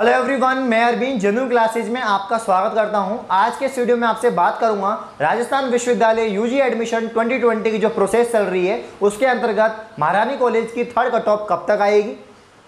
Hello everyone मैं अरबीन जनू classes में आपका स्वागत करता हूँ। आज के स्टूडियो में आपसे बात करूँगा राजस्थान विश्वविद्यालय यूजी एडमिशन 2020 की जो प्रोसेस चल रही है, उसके अंतर्गत महारानी कॉलेज की थर्ड कट ऑफ़ कब तक आएगी?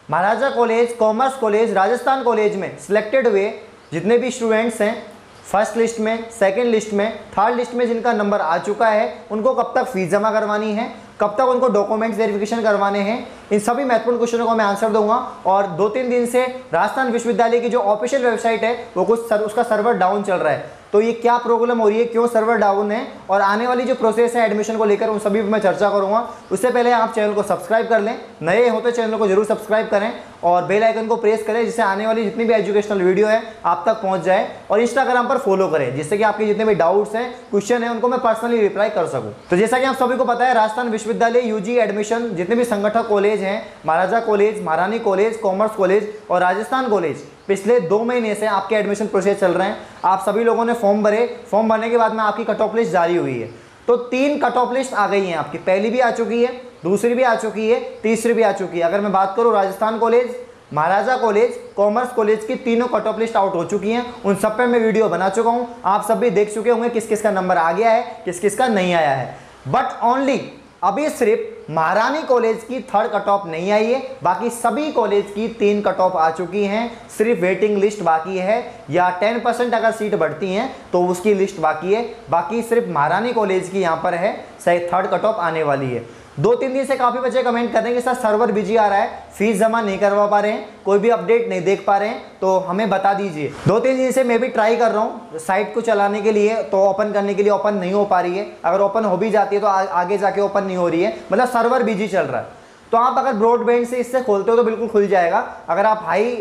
Maharaja college commerce college Rajasthan college में सिलेक्टेड हुए जितने भी स्टूडेंट्स हैं फ़र्स्ट लिस्ट में सेकेंड लिस्ट में थर्ड लिस्ट में जिनका नंबर आ चुका है उनको कब तक फ़ीस जमा करवानी है कब तक उनको डॉक्यूमेंट्स वेरिफिकेशन करवाने हैं इन सभी महत्वपूर्ण क्वेश्चनों को मैं आंसर दूँगा और दो तीन दिन से राजस्थान विश्वविद्यालय की जो ऑफिशियल वेबसाइट है वो कुछ सर, उसका सर्वर डाउन चल रहा है। तो ये क्या प्रॉब्लम हो रही है? क्यों सर्वर डाउन है? और आने वाली जो प्रोसेस है एडमिशन को लेकर, उन सभी पर मैं चर्चा करूँगा। उससे पहले आप चैनल को सब्सक्राइब कर लें। नए हो तो चैनल को ज़रूर सब्सक्राइब करें और बेल आइकन को प्रेस करें, जिससे आने वाली जितनी भी एजुकेशनल वीडियो है, आप तक पहुँच जाए और इंस्टाग्राम पर फॉलो करें, जिससे कि आपके जितने भी डाउट्स हैं क्वेश्चन है, उनको मैं पर्सनली रिप्लाई कर सकूँ। तो जैसा कि आप सभी को पता है, राजस्थान विश्वविद्यालय यूजी एडमिशन जितने भी संगठक कॉलेज हैं, Maharaja college Maharani college commerce college और राजस्थान कॉलेज पिछले दो महीने से आपके एडमिशन प्रोसेस चल रहे हैं। आप सभी लोगों ने फॉर्म भरे, फॉर्म भरने के बाद में आपकी कट ऑफ़ लिस्ट जारी हुई है। तो तीन कट ऑफ़ लिस्ट आ गई हैं आपकी। पहली भी आ चुकी है, दूसरी भी आ चुकी है, तीसरी भी आ चुकी है। अगर मैं बात करूँ Rajasthan college Maharaja college commerce college की तीनों कट ऑफ़ लिस्ट आउट हो चुकी हैं। उन सब पे मैं वीडियो बना चुका हूँ। आप सब भी देख चुके होंगे किस किस का नंबर आ गया है किस किस का नहीं आया है। बट ओनली अभी सिर्फ़ महारानी कॉलेज की थर्ड कट ऑफ़ नहीं आई है, बाकी सभी कॉलेज की तीन कट ऑफ़ आ चुकी हैं। सिर्फ़ वेटिंग लिस्ट बाकी है, या टेन परसेंट अगर सीट बढ़ती हैं तो उसकी लिस्ट बाकी है। बाकी सिर्फ़ महारानी कॉलेज की यहाँ पर है, सही थर्ड कट ऑफ़ आने वाली है। दो तीन दिन से काफ़ी बच्चे कमेंट कर रहे हैं कि सर सर्वर बिज़ी आ रहा है फ़ीस जमा नहीं करवा पा रहे हैं कोई भी अपडेट नहीं देख पा रहे हैं तो हमें बता दीजिए। दो तीन दिन से मैं भी ट्राई कर रहा हूँ साइट को चलाने के लिए तो ओपन करने के लिए ओपन नहीं हो पा रही है। अगर ओपन हो भी जाती है तो आ, आगे जाके ओपन नहीं हो रही है। मतलब सर्वर बिज़ी चल रहा है। तो आप अगर ब्रॉडबैंड से इससे खोलते हो तो बिल्कुल खुल जाएगा। अगर आप हाई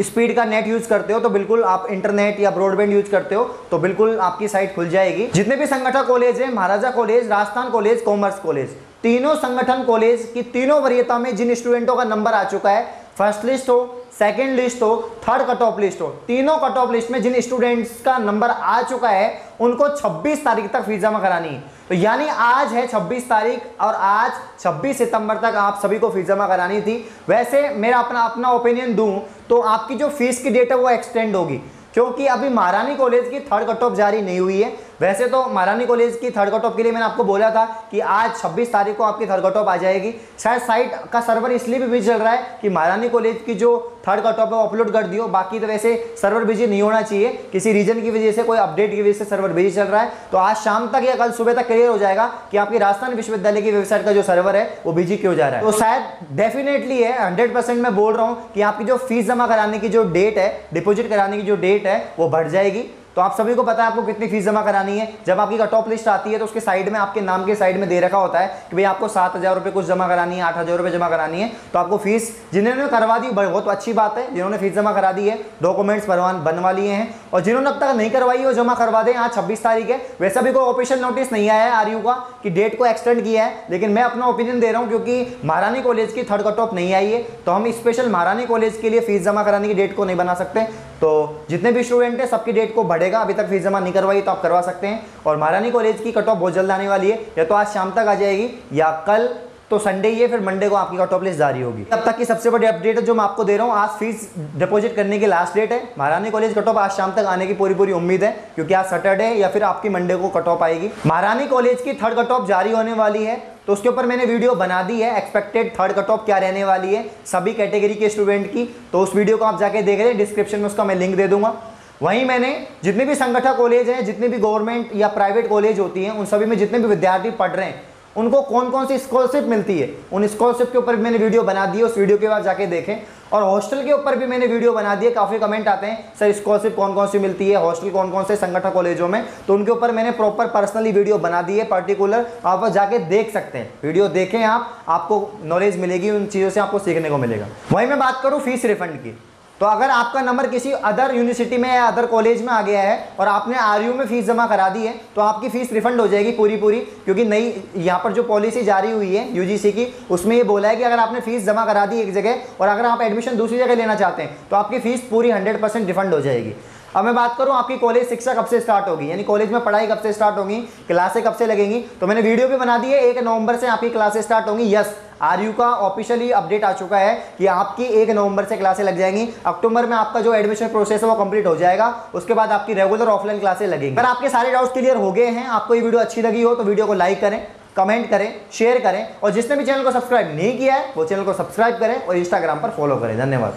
स्पीड का नेट यूज़ करते हो तो बिल्कुल आप इंटरनेट या ब्रॉडबैंड यूज़ करते हो तो बिल्कुल आपकी साइट खुल जाएगी। जितने भी संगठन कॉलेज है, Maharaja college, Rajasthan college, commerce college, तीनों संगठन कॉलेज की तीनों वरीयता में जिन स्टूडेंटों का नंबर आ चुका है फ़र्स्ट लिस्ट हो, सेकेंड लिस्ट हो, थर्ड कट ऑफ़ लिस्ट हो। तीनों कट ऑफ़ लिस्ट में जिन स्टूडेंट्स का नंबर आ चुका है, उनको 26 तारीख तक फ़ीस जमा करानी है। तो यानी आज है 26 तारीख और आज 26 सितंबर तक आप सभी को फ़ीस जमा करानी थी। वैसे मेरा अपना अपना ओपिनियन दूँ तो आपकी जो फ़ीस की डेट है वो एक्सटेंड होगी, क्योंकि अभी महारानी कॉलेज की थर्ड कट ऑफ़ जारी नहीं हुई है। वैसे तो महारानी कॉलेज की थर्ड कट ऑफ़ के लिए मैंने आपको बोला था कि आज 26 तारीख को आपकी थर्ड कट ऑफ़ आ जाएगी। शायद साइट का सर्वर इसलिए भी बिज़ी चल रहा है कि महारानी कॉलेज की जो थर्ड कट ऑफ़ है अपलोड कर दियो। बाकी तो वैसे सर्वर बिज़ी नहीं होना चाहिए। किसी रीजन की वजह से, कोई अपडेट की वजह से सर्वर बिज़ी चल रहा है। तो आज शाम तक या कल सुबह तक क्लियर हो जाएगा कि आपकी राजस्थान विश्वविद्यालय की वेबसाइट का जो सर्वर है वो बिज़ी क्यों जा रहा है। तो शायद डेफिनेटली है हंड्रेड परसेंट मैं बोल रहा हूँ कि आपकी जो फ़ीस जमा कराने की जो डेट है डिपोजिट कराने की जो डेट है, वो बढ़ जाएगी। तो आप सभी को पता है आपको कितनी फ़ीस जमा करानी है। जब आपकी कट ऑफ़ लिस्ट आती है तो उसके साइड में आपके नाम के साइड में दे रखा होता है कि भाई आपको सात हज़ार रुपये कुछ जमा करानी है, आठ हज़ार रुपये जमा करानी है। तो आपको फ़ीस जिन्होंने करवा दी बहुत तो अच्छी बात है, जिन्होंने फ़ीस जमा करा दी है डॉक्यूमेंट्स बनवा लिए हैं। और जिन्होंने अब तक नहीं करवाई वो जमा करवा दें, आज छब्बीस तारीख है। वैसा भी कोई ऑफिशियल नोटिस नहीं आया है आरयू का कि डेट को एक्सटेंड किया है, लेकिन मैं अपना ओपिनियन दे रहा हूँ क्योंकि महारानी कॉलेज की थर्ड कट ऑफ़ नहीं आई है। तो हम स्पेशल महारानी कॉलेज के लिए फ़ीस जमा कराने की डेट को नहीं बना सकते। तो जितने भी स्टूडेंट हैं, सबकी डेट को बढ़ेगा। अभी तक फ़ीस जमा नहीं करवाई तो आप करवा सकते हैं। और महारानी कॉलेज की कट ऑफ़ बहुत जल्द आने वाली है। या तो आज शाम तक आ जाएगी, या कल तो संडे ही है, फिर मंडे को आपकी कट ऑफ़ लिस्ट जारी होगी। तब तक की सबसे बड़ी अपडेट है जो मैं आपको दे रहा हूँ। आज फ़ीस डिपॉजिट करने की लास्ट डेट है। महारानी कॉलेज कट ऑफ़ आज शाम तक आने की पूरी पूरी उम्मीद है, क्योंकि आज सैटरडे या फिर आपकी मंडे को कट ऑफ़ आएगी। महारानी कॉलेज की थर्ड कट ऑफ़ जारी होने वाली है। तो उसके ऊपर मैंने वीडियो बना दी है एक्सपेक्टेड थर्ड कट ऑफ़ क्या रहने वाली है, सभी कैटेगरी के स्टूडेंट की। तो उस वीडियो को आप जाके देख रहे डिस्क्रिप्शन में उसका मैं लिंक दे दूँगा। वहीं मैंने जितने भी संगठन कॉलेज हैं, जितने भी गवर्नमेंट या प्राइवेट कॉलेज होती हैं, उन सभी में जितने भी विद्यार्थी पढ़ रहे हैं, उनको कौन कौन सी स्कॉलरशिप मिलती है? उन स्कॉलरशिप के ऊपर मैंने वीडियो बना दी है, उस वीडियो के बाद जाके देखें। और हॉस्टल के ऊपर भी मैंने वीडियो बना दी काफ़ी कमेंट आते हैं, सर स्कॉलरशिप कौन कौन सी मिलती है? हॉस्टल कौन कौन से संगठन कॉलेजों में? तो उनके ऊपर मैंने प्रॉपर पर्सनली वीडियो बना दी है पर्टिकुलर आप जाके देख सकते हैं। वीडियो देखें आप, आपको नॉलेज मिलेगी, उन चीज़ों से आपको सीखने को मिलेगा। वही मैं बात करूँ फ़ीस रिफंड की। तो अगर आपका नंबर किसी अदर यूनिवर्सिटी में या अदर कॉलेज में आ गया है और आपने आरयू में फ़ीस जमा करा दी है तो आपकी फ़ीस रिफंड हो जाएगी पूरी पूरी क्योंकि नई, यहाँ पर जो पॉलिसी जारी हुई है यूजीसी की, उसमें ये बोला है कि अगर आपने फ़ीस जमा करा दी एक जगह और अगर आप एडमिशन दूसरी जगह लेना चाहते हैं तो आपकी फ़ीस पूरी हंड्रेड रिफंड हो जाएगी। अब मैं बात करूँ आपकी कॉलेज शिक्षा कब से स्टार्ट होगी, यानी कॉलेज में पढ़ाई कब से स्टार्ट होगी क्लासें कब से लगेंगी? तो मैंने वीडियो भी बना दी है, एक नवंबर से आपकी क्लासेस स्टार्ट होंगी यस आरयू का ऑफिशियली अपडेट आ चुका है कि आपकी एक नवंबर से क्लासें लग जाएँगी। अक्टूबर में आपका जो एडमिशन प्रोसेस है वो कंप्लीट हो जाएगा। उसके बाद आपकी रेगुलर ऑफलाइन क्लासें लगेंगी। अगर आपके सारे डाउट्स क्लियर हो गए हैं। आपको ये वीडियो अच्छी लगी हो तो वीडियो को लाइक करें कमेंट करें शेयर करें और जिसने भी चैनल को सब्सक्राइब नहीं किया है, वो चैनल को सब्सक्राइब करें और इंस्टाग्राम पर फॉलो करें। धन्यवाद।